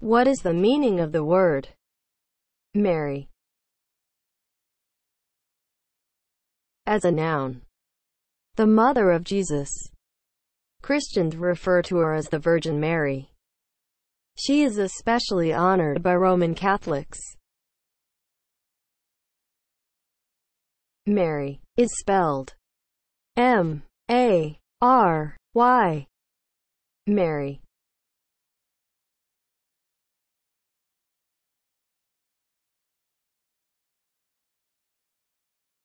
What is the meaning of the word Mary as a noun? The mother of Jesus. Christians refer to her as the Virgin Mary. She is especially honored by Roman Catholics. Mary is spelled M A R Y. Mary